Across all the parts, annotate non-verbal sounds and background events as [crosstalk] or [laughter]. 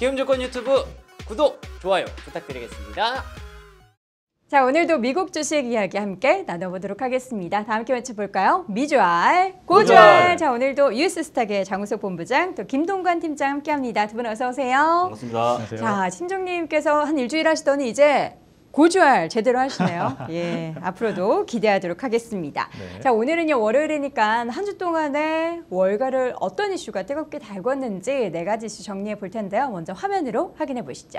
기움조건 유튜브 구독, 좋아요 부탁드리겠습니다. 자, 오늘도 미국 주식 이야기 함께 나눠보도록 하겠습니다. 다 함께 외쳐볼까요? 미주알, 고주알. 고주알. 자, 오늘도 뉴스스탁의 장우석 본부장, 또 김동관 팀장 함께 합니다. 두 분 어서 오세요. 반갑습니다. 자, 신종님께서 한 일주일 하시더니 이제 고주알 제대로 하시네요. [laughs] 예, 앞으로도 기대하도록 하겠습니다. 네. 자, 오늘은요 월요일이니까 한 주 동안에 월가를 어떤 이슈가 뜨겁게 달궜는지 네 가지 이슈 정리해 볼 텐데요. 먼저 화면으로 확인해 보시죠.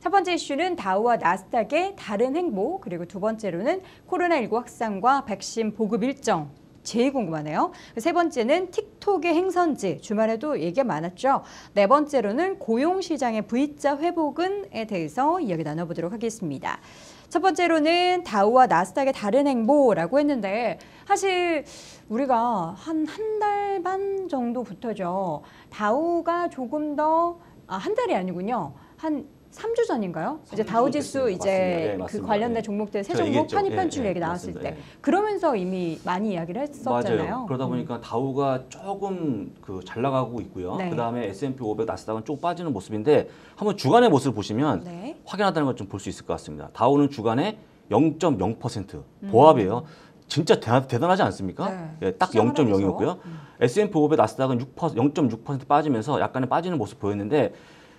첫 번째 이슈는 다우와 나스닥의 다른 행보, 그리고 두 번째로는 코로나19 확산과 백신 보급 일정. 제일 궁금하네요. 세 번째는 틱톡의 행선지 주말에도 얘기가 많았죠. 네 번째로는 고용시장의 V자 회복은에 대해서 이야기 나눠보도록 하겠습니다. 첫 번째로는 다우와 나스닥의 다른 행보라고 했는데 사실 우리가 한 한 달 반 정도부터죠. 다우가 조금 더 아, 한 달이 아니군요. 한 3주 전인가요? 이제 삼주 다우 지수 됐어요. 이제 맞습니다. 네, 그. 관련된 네. 종목들 새 제가 종목 얘기했죠. 편입 예, 편출 예, 얘기 나왔을 맞습니다. 때 예. 그러면서 이미 많이 이야기를 했었잖아요. 맞아요. 그러다 음. 보니까 다우가 조금 그 잘 나가고 있고요. 네. 그다음에 S&P 500, 나스닥은 조금 빠지는 모습인데 한번 주간의 모습을 보시면 네. 확인하다는 걸 좀 볼 수 있을 것 같습니다. 다우는 주간에 0.0% 보합이에요. 진짜 대단, 대단하지 않습니까? 네. 예, 딱 시장을 0.0이었고요. 하면서. S&P 500, 나스닥은 6%, 0.6% 빠지면서 약간의 빠지는 모습 보였는데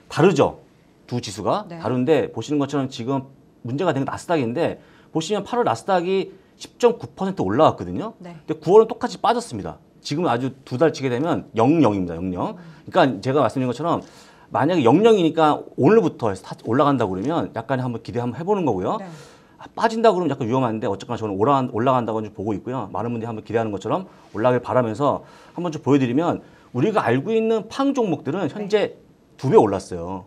다르죠. 두 지수가 네. 다른데 보시는 것처럼 지금 문제가 된건 나스닥인데 보시면 8월 나스닥이 10.9% 올라왔거든요. 네. 근데 9월은 똑같이 빠졌습니다. 지금 아주 두 달 치게 되면 00입니다. 00. 그러니까 제가 말씀드린 것처럼 만약에 00이니까 오늘부터 올라간다고 그러면 약간 한번 기대 한번 해보는 거고요. 네. 아, 빠진다 그러면 약간 위험한데 어쨌거나 저는 올라, 올라간다고 좀 보고 있고요. 많은 분들이 한번 기대하는 것처럼 올라가길 바라면서 한번 좀 보여드리면 우리가 알고 있는 팡 종목들은 현재 두배 올랐어요.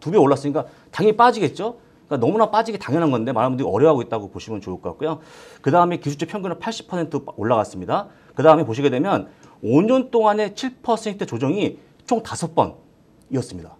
두 배 올랐으니까 당연히 빠지겠죠. 그러니까 너무나 빠지기 당연한 건데 많은 분들이 어려워하고 있다고 보시면 좋을 것 같고요. 그 다음에 기술주 평균은 80% 올라갔습니다. 그 다음에 보시게 되면 5년 동안의 7% 조정이 총 다섯 번이었습니다.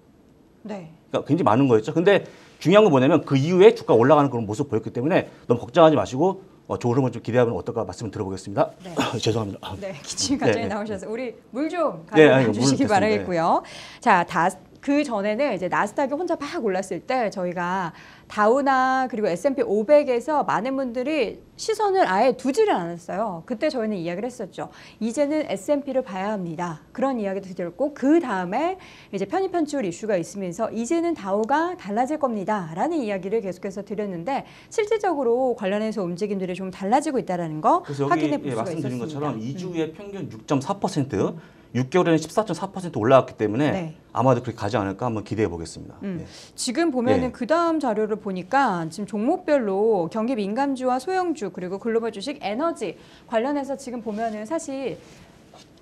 네. 그러니까 굉장히 많은 거였죠. 근데 중요한 건 뭐냐면 그 이후에 주가 올라가는 그런 모습 보였기 때문에 너무 걱정하지 마시고 어, 좋은 흐름을 좀 기대하면 어떨까 말씀을 들어보겠습니다. 네. [laughs] 죄송합니다. 네, 기침 갑자기 네, 네. 나오셔서 우리 물좀 네, 가져다 아니, 물 주시기 됐습니다. 바라겠고요. 자, 다. 그 전에는 이제 나스닥이 혼자 막 올랐을 때 저희가 다우나 그리고 S&P 500에서 많은 분들이 시선을 아예 두지를 않았어요. 그때 저희는 이야기를 했었죠. 이제는 S&P를 봐야 합니다. 그런 이야기도 드렸고 그 다음에 이제 편입 편출 이슈가 있으면서 이제는 다우가 달라질 겁니다 라는 이야기를 계속해서 드렸는데 실질적으로 관련해서 움직임들이 좀 달라지고 있다라는 거 확인해 볼 예, 수가 말씀드린 있었습니다. 것처럼 음. 2주의 평균 6.4%, 6개월에는 14.4% 올라왔기 때문에 네. 아마도 그렇게 가지 않을까 한번 기대해 보겠습니다. 음. 예. 지금 보면은 네. 그 다음 자료를 보니까 지금 종목별로 경기 민감주와 소형주 그리고 글로벌 주식 에너지 관련해서 지금 보면은 사실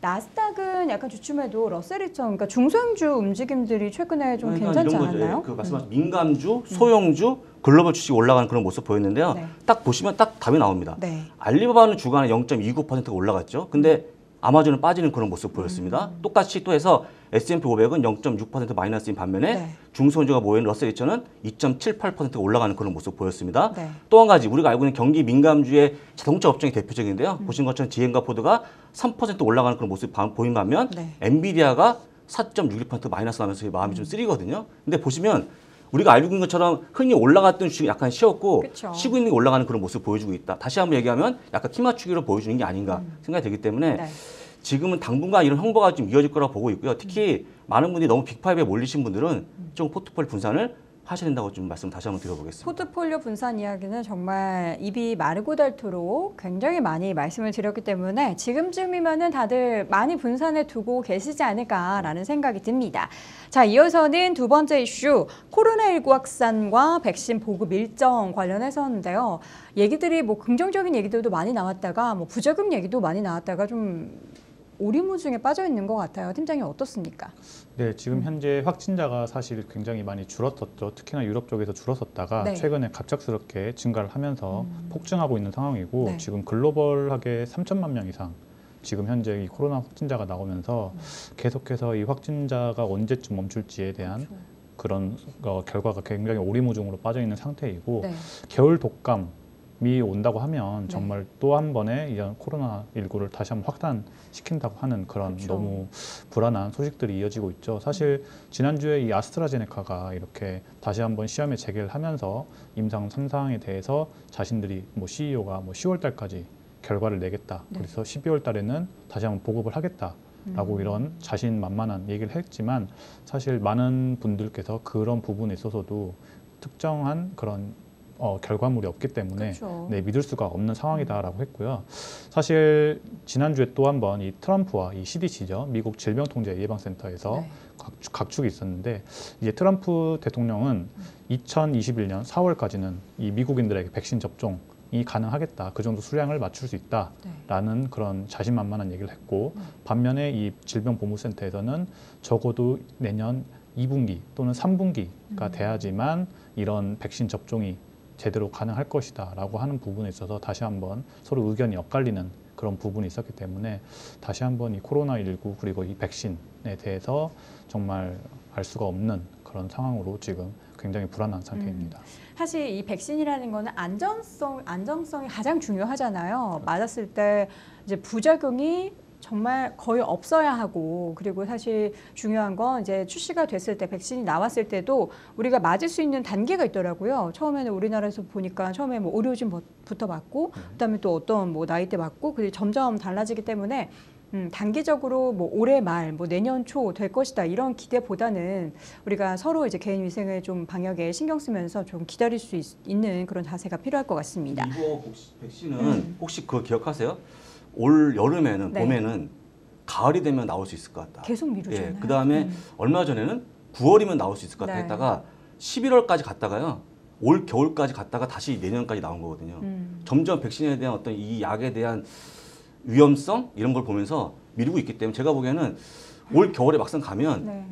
나스닥은 약간 주춤해도 러셀이처럼 그러니까 중소형주 움직임들이 최근에 좀 그러니까 괜찮지 거죠. 않았나요? 음. 예, 그 말씀하신 민감주, 소형주, 글로벌 주식 올라가는 그런 모습 보였는데요. 네. 딱 보시면 딱 답이 나옵니다. 네. 알리바바는 주간에 0.29%가 올라갔죠. 근데 아마존은 빠지는 그런 모습 보였습니다. 음. 똑같이 또 해서 S&P 500은 0.6% 마이너스인 반면에 네. 중소형주가 모인 러셀 2천은 2.78%가 올라가는 그런 모습 보였습니다. 네. 또한 가지 우리가 알고 있는 경기 민감주의 자동차 업종이 대표적인데요. 음. 보신 것처럼 GM과 포드가 3% 올라가는 그런 모습 봐- 보인 반면 네. 엔비디아가 4.61% 마이너스 나면서 마음이 좀 쓰리거든요. 근데 보시면 우리가 알고 있는 것처럼 흔히 올라갔던 주식이 약간 쉬었고 그쵸. 쉬고 있는 게 올라가는 그런 모습 보여주고 있다. 다시 한번 얘기하면 약간 키 맞추기로 보여주는 게 아닌가 생각이 되기 때문에 음. 네. 지금은 당분간 이런 홍보가 좀 이어질 거라고 보고 있고요. 특히 많은 분들이 너무 빅파이브에 몰리신 분들은 좀 포트폴리오 분산을 하셔야 된다고 좀 말씀 다시 한번 드려보겠습니다. 포트폴리오 분산 이야기는 정말 입이 마르고 닳도록 굉장히 많이 말씀을 드렸기 때문에 지금쯤이면은 다들 많이 분산해 두고 계시지 않을까라는 생각이 듭니다. 자, 이어서는 두 번째 이슈 코로나19 확산과 백신 보급 일정 관련해서인데요. 얘기들이 뭐 긍정적인 얘기들도 많이 나왔다가 뭐 부적응 얘기도 많이 나왔다가 좀 오리무중에 빠져 있는 것 같아요. 팀장님 어떻습니까? 네, 지금 현재 확진자가 사실 굉장히 많이 줄었었죠. 특히나 유럽 쪽에서 줄었었다가 네. 최근에 갑작스럽게 증가를 하면서 폭증하고 있는 상황이고 네. 지금 글로벌하게 3천만 명 이상 지금 현재 이 코로나 확진자가 나오면서 계속해서 이 확진자가 언제쯤 멈출지에 대한 그런 어, 결과가 굉장히 오리무중으로 빠져 있는 상태이고 네. 겨울 독감 미 온다고 하면 네. 정말 또 한 번의 이런 코로나 19를 다시 한번 확산시킨다고 하는 그런 그렇죠. 너무 불안한 소식들이 이어지고 있죠. 사실 지난주에 이 아스트라제네카가 이렇게 다시 한번 시험에 재개를 하면서 임상 3상에 대해서 자신들이 뭐 CEO가 뭐 10월 달까지 결과를 내겠다. 네. 그래서 12월 달에는 다시 한번 보급을 하겠다. 라고 음. 이런 자신만만한 얘기를 했지만 사실 많은 분들께서 그런 부분에 있어서도 특정한 그런 어, 결과물이 없기 때문에 그렇죠. 네, 믿을 수가 없는 상황이다라고 했고요. 사실 지난주에 또 한 번 이 트럼프와 이 CDC죠. 미국 질병통제예방센터에서 네. 각축, 각축이 있었는데 이제 트럼프 대통령은 2021년 4월까지는 이 미국인들에게 백신 접종 이 가능하겠다. 그 정도 수량을 맞출 수 있다. 네. 라는 그런 자신만만한 얘기를 했고 네. 반면에 이 질병보무센터에서는 적어도 내년 2분기 또는 3분기가 음. 돼야지만 이런 백신 접종이 제대로 가능할 것이다 라고 하는 부분에 있어서 다시 한번 서로 의견이 엇갈리는 그런 부분이 있었기 때문에 다시 한번 이 코로나19 그리고 이 백신에 대해서 정말 알 수가 없는 그런 상황으로 지금 굉장히 불안한 상태입니다. 사실 이 백신이라는 거는 안전성 안정성이 가장 중요하잖아요. 맞았을 때 이제 부작용이 정말 거의 없어야 하고 그리고 사실 중요한 건 이제 출시가 됐을 때 백신이 나왔을 때도 우리가 맞을 수 있는 단계가 있더라고요. 처음에는 우리나라에서 보니까 처음에 뭐 의료진부터 맞고 그다음에 또 어떤 뭐 나이대 맞고 그리고 점점 달라지기 때문에 음, 단기적으로 뭐 올해 말, 뭐 내년 초 될 것이다 이런 기대보다는 우리가 서로 이제 개인 위생을 좀 방역에 신경 쓰면서 좀 기다릴 수 있, 는 그런 자세가 필요할 것 같습니다. 이거 혹시 백신은 음. 혹시 그거 기억하세요? 올 여름에는 네. 봄에는 가을이 되면 나올 수 있을 것 같다. 계속 미루잖아요. 예, 그 다음에 음. 얼마 전에는 9월이면 나올 수 있을 것 같다 네. 했다가 11월까지 갔다가요. 올 겨울까지 갔다가 다시 내년까지 나온 거거든요. 음. 점점 백신에 대한 어떤 이 약에 대한 위험성 이런 걸 보면서 미루고 있기 때문에 제가 보기에는 올 겨울에 막상 가면 네.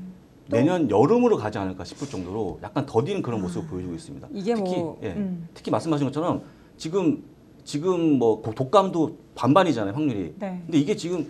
또- 내년 여름으로 가지 않을까 싶을 정도로 약간 더딘 그런 모습을 보여주고 있습니다. 아. 이게 특히 뭐, 예, 음. 특히 말씀하신 것처럼 지금 지금 뭐 독감도 반반이잖아요 확률이. 네. 근데 이게 지금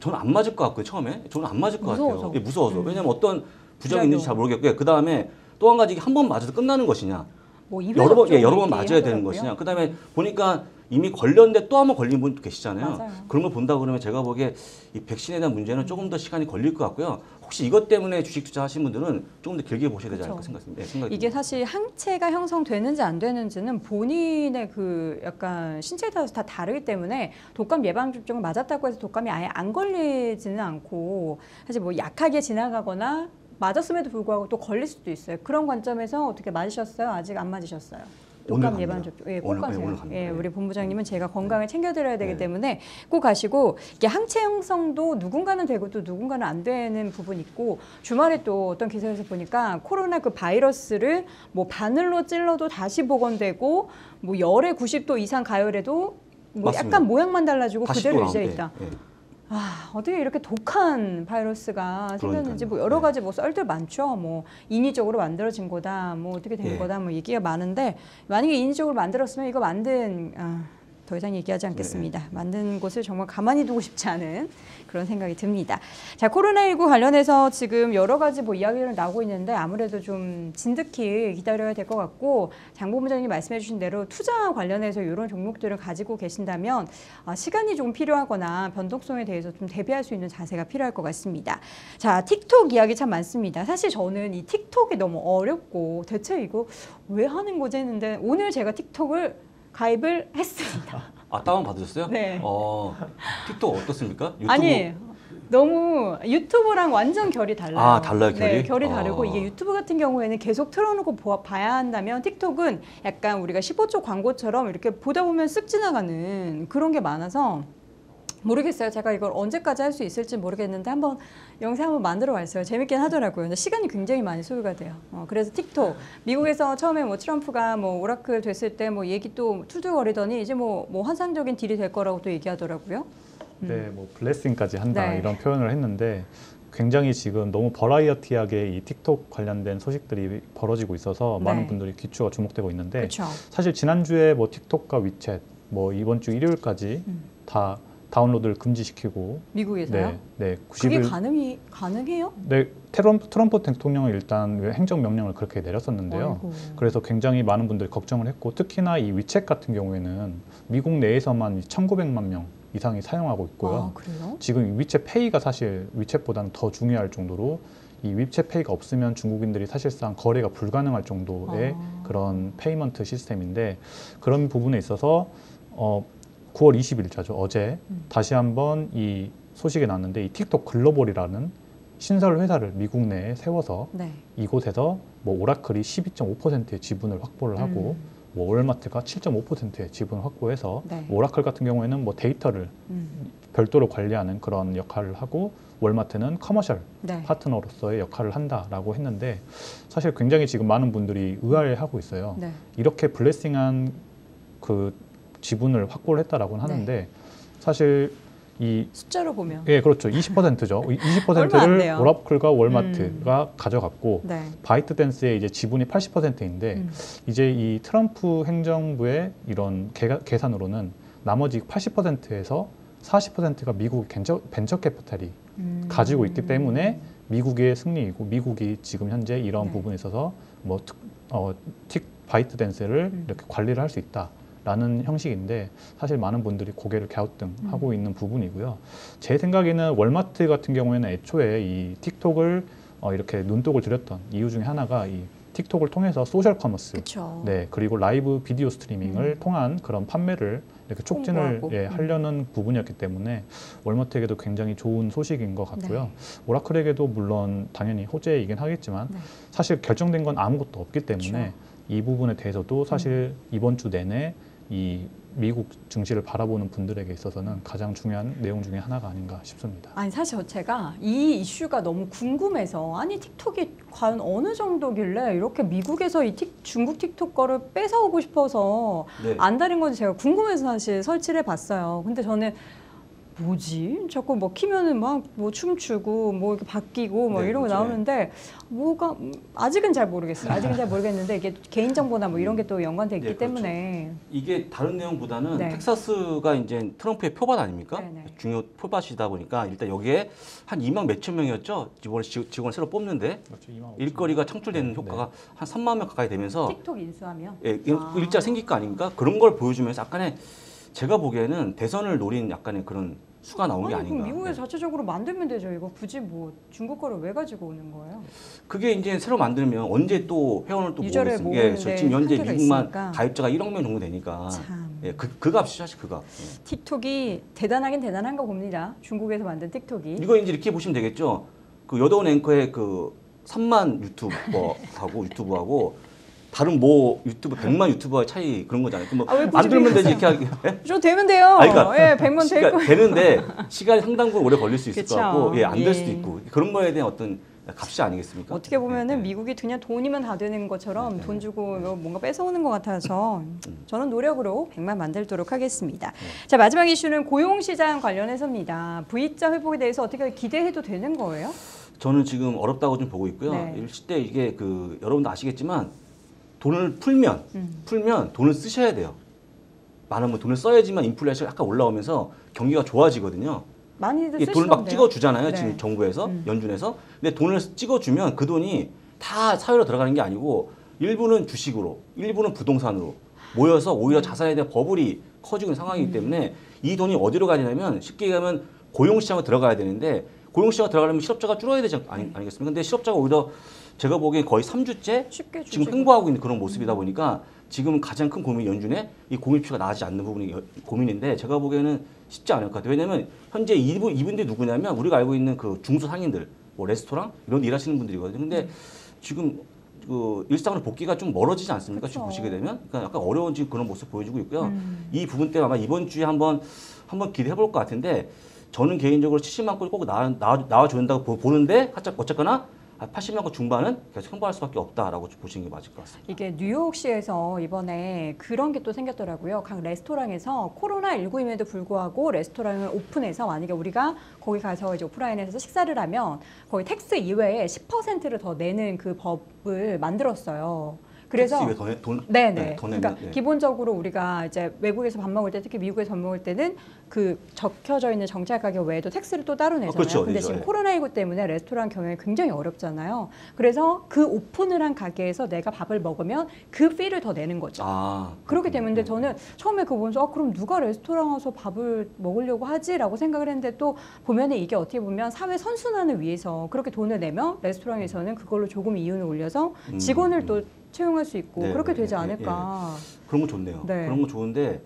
저는 안 맞을 것 같고요 처음에 저는 안 맞을 것 무서워서. 같아요. 예, 무서워서 음. 왜냐하면 어떤 부작용이 부작용. 있는지 잘 모르겠고요. 그 다음에 또 한 가지 한 번 맞아도 끝나는 것이냐, 뭐 여러 번 예, 여러 번 맞아야 되는. 것이냐. 그 다음에 보니까 이미 걸렸는데 또 한 번 걸린 분도 계시잖아요. 맞아요. 그런 걸 본다 그러면 제가 보기에 이 백신에 대한 문제는 조금 더 시간이 걸릴 것 같고요. 혹시 이것 때문에 주식 투자하신 분들은 조금 더 길게 보셔야 되지 않을까 그쵸. 생각합니다. 네, 이게. 사실 항체가 형성되는지 안 되는지는 본인의 그 약간 신체에 따라서 다 다르기 때문에 독감 예방 접종을 맞았다고 해서 독감이 아예 안 걸리지는 않고 사실 뭐 약하게 지나가거나 맞았음에도 불구하고 또 걸릴 수도 있어요. 그런 관점에서 어떻게 맞으셨어요? 아직 안 맞으셨어요? 독감. 예방 접종. 예, 꼭 오늘, 네, 가세요. 오늘. 예, 네. 우리 본부장님은 제가 건강을 챙겨드려야 되기 네. 때문에 꼭 가시고 이게 항체 형성도 누군가는 되고 또 누군가는 안 되는 부분 있고 주말에 또 어떤 기사에서 보니까 코로나 그 바이러스를 뭐 바늘로 찔러도 다시 복원되고 뭐 열에 90도 이상 가열해도 뭐 맞습니다. 약간 모양만 달라지고 그대로 또 유지해 있다. 예. 아 어떻게 이렇게 독한 바이러스가 생겼는지 뭐 여러 네. 가지 뭐 썰들 많죠. 뭐 인위적으로 만들어진 거다. 뭐 어떻게 된 예. 거다. 뭐 얘기가 많은데 만약에 인위적으로 만들었으면 이거 만든 아, 더 이상 얘기하지 않겠습니다. 네. 만든 곳을 정말 가만히 두고 싶지 않은 그런 생각이 듭니다. 자 코로나19 관련해서 지금 여러 가지 뭐 이야기를 나오고 있는데 아무래도 좀 진득히 기다려야 될 것 같고 장 본부장님 말씀해 주신 대로 투자 관련해서 이런 종목들을 가지고 계신다면 아, 시간이 좀 필요하거나 변동성에 대해서 좀 대비할 수 있는 자세가 필요할 것 같습니다. 자, 틱톡 이야기 참 많습니다. 사실 저는 이 틱톡이 너무 어렵고 대체 이거 왜 하는 거지 했는데 오늘 제가 틱톡을 가입을 했습니다. [laughs] 아 다운 받으셨어요? 네. 어, 틱톡 어떻습니까? 유튜브 아니 너무 유튜브랑 완전 결이 달라요. 아, 달라요, 결이? 네, 결이 다르고 어. 이게 유튜브 같은 경우에는 계속 틀어놓고 보아, 봐야 한다면 틱톡은 약간 우리가 15초 광고처럼 이렇게 보다 보면 쓱 지나가는 그런 게 많아서 모르겠어요. 제가 이걸 언제까지 할 수 있을지 모르겠는데 한번 영상 한번 만들어 봤어요. 재밌긴 하더라고요. 근데 시간이 굉장히 많이 소요가 돼요. 어, 그래서 틱톡 미국에서 처음에 뭐 트럼프가 뭐 오라클 됐을 때 뭐 얘기 또 툴툴거리더니 이제 뭐, 뭐 환상적인 딜이 될 거라고 또 얘기하더라고요. 음. 네, 뭐 블레싱까지 한다 네. 이런 표현을 했는데 굉장히 지금 너무 버라이어티하게 이 틱톡 관련된 소식들이 벌어지고 있어서 네. 많은 분들이 귀추가 주목되고 있는데 그렇죠. 사실 지난주에 뭐 틱톡과 위챗 뭐 이번 주 일요일까지 음. 다 다운로드를 금지시키고 미국에서요? 네, 네, 그게 90일 가능이 가능해요? 네, 트럼프, 트럼프 대통령은 일단 행정 명령을 그렇게 내렸었는데요. 아이고. 그래서 굉장히 많은 분들이 걱정을 했고 특히나 이 위챗 같은 경우에는 미국 내에서만 1,900만 명 이상이 사용하고 있고요. 아, 그래요? 지금 이 위챗 페이가 사실 위챗보다는 더 중요할 정도로 이 위챗 페이가 없으면 중국인들이 사실상 거래가 불가능할 정도의 아. 그런 payment 시스템인데 그런 부분에 있어서 어 9월 20일자죠 어제 음. 다시 한번 이 소식이 났는데 이 틱톡 글로벌이라는 신설 회사를 미국 내에 세워서 네. 이곳에서 뭐 오라클이 12.5%의 지분을 확보를 하고 음. 뭐 월마트가 7.5%의 지분을 확보해서 네. 오라클 같은 경우에는 뭐 데이터를 음. 별도로 관리하는 그런 역할을 하고 월마트는 commercial 네. 파트너로서의 역할을 한다라고 했는데 사실 굉장히 지금 많은 분들이 의아해하고 있어요. 네. 이렇게 blessing한 그 지분을 확보를 했다라고는 네. 하는데 사실 이 숫자로 보면 예, 그렇죠. 20%죠. 얼마 안 20%를 돼요. 음. 오라클과 월마트가 가져갔고 네. 바이트댄스의 이제 지분이 80%인데 음. 이제 이 트럼프 행정부의 이런 계, 계산으로는 나머지 80%에서 40%가 미국 벤처, 벤처 캐피탈이 음. 가지고 있기 때문에 미국의 승리이고 미국이 지금 현재 이런 네. 부분에 있어서 뭐 특, 어, 틱 바이트 댄스를 음. 이렇게 관리를 할 수 있다 라는 형식인데 사실 많은 분들이 고개를 갸우뚱하고 음. 있는 부분이고요. 제 생각에는 월마트 같은 경우에는 애초에 이 틱톡을 어, 이렇게 눈독을 들였던 이유 중에 하나가 이 틱톡을 통해서 소셜 커머스. 네 그리고 live video streaming을 음. 통한 그런 판매를 이렇게 촉진을. 예, 음. 하려는 부분이었기 때문에 월마트에게도 굉장히 좋은 소식인 것 같고요. 네. 오라클에게도 물론 당연히 호재이긴 하겠지만 네. 사실 결정된 건 아무것도 없기 때문에 그렇죠. 이 부분에 대해서도 사실 이번 주 내내 이 미국 증시를 바라보는 분들에게 있어서는 가장 중요한 내용 중에 하나가 아닌가 싶습니다. 아니 사실 제가 이 이슈가 너무 궁금해서 아니 틱톡이 과연 어느 정도길래 이렇게 미국에서 이 틱, 중국 틱톡 거를 뺏어오고 싶어서 네. 안다는 건지 제가 궁금해서 사실 설치를 해봤어요. 근데 저는 뭐지? 자꾸 뭐 키면은 막 뭐 춤추고 뭐 이렇게 바뀌고 뭐 네, 이런 거 그렇죠. 나오는데 뭐가 음, 아직은 잘 모르겠어요. 아직은 잘 모르겠는데 이게 개인 정보나 뭐 이런 게 또 연관돼 있기 네, 그렇죠. 때문에 이게 다른 내용보다는 네. 텍사스가 이제 트럼프의 표밭 아닙니까? 네, 네. 중요 표밭이다 보니까 일단 여기에 한 2만 몇천 명이었죠. 직원을 직원을 새로 뽑는데 일거리가 창출되는 네, 효과가 한 3만 명 가까이 되면서 틱톡 인수하면 예, 일- 아. 일자 생길 거 아닙니까? 그런 걸 보여주면서 약간의 제가 보기에는 대선을 노린 약간의 그런 수가 나온 게 아니 그럼 아닌가. 미국에 네. 자체적으로 만들면 되죠. 이거 굳이 뭐 중국 거를 왜 가지고 오는 거예요? 그게 이제 새로 만들면 언제 또 회원을 또 유저를 모으겠습니까? 예, 모으는데 지금 현재 한계가 미국만 있으니까. 가입자가 1억 명 정도 되니까 참. 예, 그, 그 값이 사실 그 값. 예. 틱톡이 대단하긴 대단한 거 봅니다. 중국에서 만든 틱톡이. 이거 이제 이렇게 보시면 되겠죠. 그 여더운 앵커의 그 3만 유튜버하고 유튜브하고 다른 뭐 유튜브 100만 유튜버의 차이 그런 거잖아요. 그럼 아, 왜뭐안 들면 되지 이렇게 하기. 예? 저 되면 돼요. 아니, 그러니까 예, 100만 될 거예요. 되는데 [laughs] 시간이 상당 부분 오래 걸릴 수 있을 그쵸. 것 같고 예, 안될 예. 수도 있고 그런 거에 대한 어떤 값이 아니겠습니까? 어떻게 보면은 예, 예. 미국이 그냥 돈이면 다 되는 것처럼. 돈 주고 이거 뭔가 뺏어오는 것 같아서 저는 노력으로 100만 만들도록 하겠습니다. 네. 자 마지막 이슈는 고용시장 관련해서입니다. V자 회복에 대해서 어떻게 기대해도 되는 거예요? 저는 지금 어렵다고 좀 보고 있고요. 네. 일시때 이게 그 여러분도 아시겠지만 돈을 풀면 음. 풀면 돈을 쓰셔야 돼요. 많으면 돈을 써야지만 인플레이션이 약간 올라오면서 경기가 좋아지거든요. 많이들 이 돈을 막 쓰시던데요? 찍어 주잖아요. 네. 지금 정부에서 음. 연준에서. 근데 돈을 찍어 주면 그 돈이 다 사회로 들어가는 게 아니고 일부는 주식으로, 일부는 부동산으로 모여서 오히려 자산에 대한 버블이 커지고 있는 상황이기 때문에 이 돈이 어디로 가냐면 쉽게 얘기하면 고용 시장으로 들어가야 되는데 고용 시장으로 들어가려면 실업자가 줄어야 되지 않- 아니, 아니겠습니까? 근데 실업자가 오히려 제가 보기엔 거의 3주째 쉽게 지금. 횡보하고 있는 그런 모습이다 보니까 지금 가장 큰 고민이 연준에 이 공입치가 나가지 않는 부분이 여- 고민인데 제가 보기에는 쉽지 않을 것 같아요. 왜냐하면 현재 이분 이분들이 누구냐면 우리가 알고 있는 그 중소 상인들, 뭐 레스토랑 이런 데 일하시는 분들이거든요. 근데 지금 그 일상으로 복귀가 좀 멀어지지 않습니까? 지금 그쵸. 보시게 되면 그러니까 약간 어려운 지금 그런 모습 보여주고 있고요. 음. 이 부분 때문에 아마 이번 주에 한번 한번 기대해 볼 것 같은데 저는 개인적으로 70만 건이 꼭 나와, 나와, 나와준다고 보- 보는데 하짝 어쨌거나 80만 건 중반은 계속 횡보할 수밖에 없다라고 보시는 게 맞을 것 같습니다. 이게 뉴욕시에서 이번에 그런 게 또 생겼더라고요. 각 레스토랑에서 코로나19임에도 불구하고 레스토랑을 오픈해서 만약에 우리가 거기 가서 이제 오프라인에서 식사를 하면 거의 tax 이외에 10%를 더 내는 그 법을 만들었어요. 그래서 더, 돈, 네네. 네, 더 내면 그러니까 네. 기본적으로 우리가 이제 외국에서 밥 먹을 때 특히 미국에서 밥 먹을 때는 그 적혀져 있는 정찰 가격 외에도 택스를 또 따로 내잖아요. 그렇죠. 근데. 지금 예. 코로나19 때문에 레스토랑 경영이 굉장히 어렵잖아요. 그래서 그 오픈을 한 가게에서 내가 밥을 먹으면 그 피를 더 내는 거죠. 아 그렇기 그렇군요. 때문에 네. 저는 처음에 그거 보면서 아, 그럼 누가 레스토랑 와서 밥을 먹으려고 하지라고 생각을 했는데 또 보면 은 이게 어떻게 보면 사회 선순환을 위해서 그렇게 돈을 내면 레스토랑에서는 그걸로 조금 이윤을 올려서 음, 직원을 음. 또 채용할 수 있고 네, 그렇게 네, 되지 네, 않을까. 그런 거 좋네요. 네. 그런 거 좋은데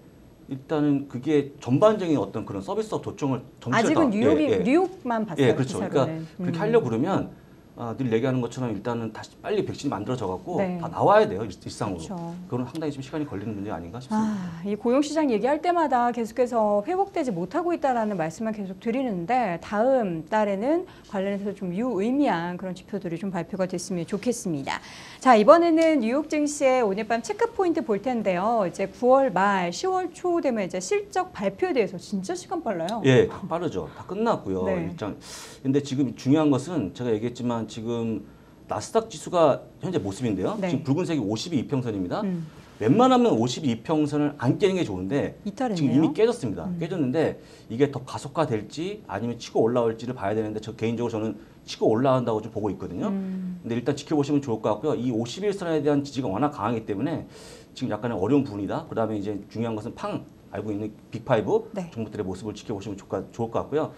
일단은 그게 전반적인 어떤 그런 서비스업 조정을 전체를 아직은 다- 뉴욕이 예, 예. 뉴욕만 봤어요. 예, 그렇죠. 기사로는. 그러니까 그렇게 음. 하려고 그러면 아, 늘 얘기하는 것처럼 일단은 다시 빨리 백신이 만들어져 갖고 네. 다 나와야 돼요 일- 일상으로. 그렇죠. 그건 상당히 좀 시간이 걸리는 문제 아닌가 싶습니다. 아, 이 고용 시장 얘기할 때마다 계속해서 회복되지 못하고 있다라는 말씀만 계속 드리는데 다음 달에는 관련해서 좀 유의미한 그런 지표들이 좀 발표가 됐으면 좋겠습니다. 자 이번에는 뉴욕 증시의 오늘 밤 체크 포인트 볼 텐데요. 이제 9월 말, 10월 초 되면 이제 실적 발표에 대해서 진짜 시간 빨라요. 예, 다 빠르죠. 다 끝났고요. 네. 일단 근데 지금 중요한 것은 제가 얘기했지만 지금 나스닥 지수가 현재 모습인데요. 네. 지금 붉은색이 52평선입니다. 음, 웬만하면 52평선을 안 깨는 게 좋은데 이탈했네요. 지금 이미 깨졌습니다. 음. 깨졌는데 이게 더 가속화될지 아니면 치고 올라올지를 봐야 되는데 저 개인적으로 저는 치고 올라간다고 좀 보고 있거든요. 음, 근데 일단 지켜보시면 좋을 것 같고요. 이 50일선에 대한 지지가 워낙 강하기 때문에 지금 약간의 어려운 부분이다. 그다음에 이제 중요한 것은 FANG 알고 있는 Big 5 네. 종목들의 모습을 지켜보시면 좋을 것 같고요.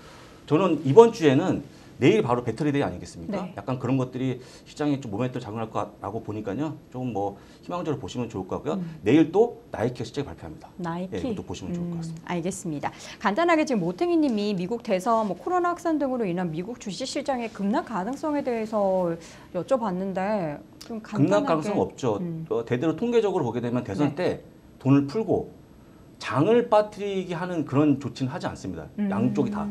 저는 이번 주에는 내일 바로 배터리데이 아니겠습니까? 네. 약간 그런 것들이 시장에 좀 모멘트를 작용할 거라고 보니까요. 조금 뭐 희망적으로 보시면 좋을 것 같고요. 내일 또 나이키 실적 발표합니다. 음. 나이키. 예, 이것도 보시면 좋을 것 같습니다. 음, 알겠습니다. 간단하게 지금 모탱이 님이 미국 대선, 뭐 코로나 확산 등으로 인한 미국 주식 시장의 급락 가능성에 대해서 여쭤봤는데 좀 간단하게 급락 가능성 없죠. 음. 어, 대대로 통계적으로 보게 되면 대선 네. 때 돈을 풀고 장을 빠뜨리게 하는 그런 조치는 하지 않습니다. 음. 양쪽이 다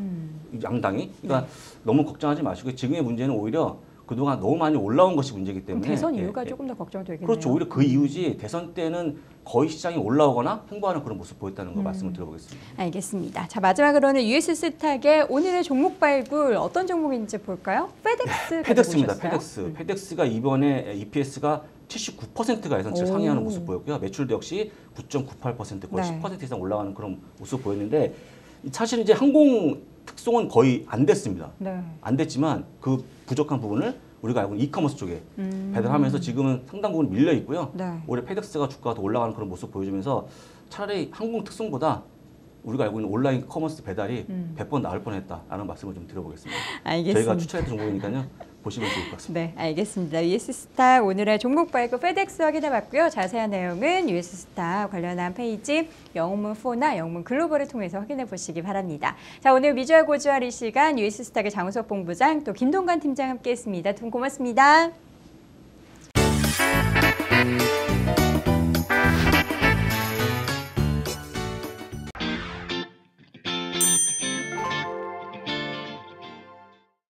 양당이. 그러니까 너무 걱정하지 마시고 지금의 문제는 오히려 그동안 너무 많이 올라온 것이 문제이기 때문에 대선 예, 이유가 예. 조금 더 걱정되겠네요. 그렇죠. 오히려 그 이유지 대선 때는 거의 시장이 올라오거나 횡보하는 그런 모습 보였다는 거 음. 말씀을 드려보겠습니다. 알겠습니다. 자 마지막으로는 US 스탁의 오늘의 종목 발굴 어떤 종목인지 볼까요? 페덱스 페덱스입니다. 가져오셨어요? 페덱스. 음. 페덱스가 이번에 EPS가 79%가 예상치를 오. 상회하는 모습 보였고요. 매출도 역시 9.98% 거의 네. 10% 이상 올라가는 그런 모습 보였는데 사실 이제 항공 특송은 거의 안 됐습니다. 네. 안 됐지만 그 부족한 부분을 우리가 알고 있는 이커머스 쪽에 음. 배달하면서 지금은 상당 부분 밀려 있고요. 네. 올해 페덱스가 주가가 더 올라가는 그런 모습 보여주면서 차라리 항공 특송보다 우리가 알고 있는 온라인 커머스 배달이 음. 100번 나을 뻔했다라는 말씀을 좀 드려보겠습니다. 알겠습니다. 저희가 추천했던 종목이니까요. 보시면 좋을 것 같습니다. 네, 알겠습니다. US Stock 오늘의 종목 발굴 페덱스 확인해봤고요. 자세한 내용은 US Stock 관련한 페이지 영문 4나 영문 글로벌을 통해서 확인해 보시기 바랍니다. 자, 오늘 미주알 고주알 이 시간 US스탁의 장우석 본부장 또 김동관 팀장 함께했습니다. 두 분 고맙습니다.